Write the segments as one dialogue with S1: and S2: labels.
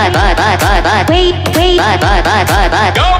S1: Bye bye bye bye bye. Wait, wait. Bye bye bye bye.
S2: Go.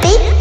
S3: happy.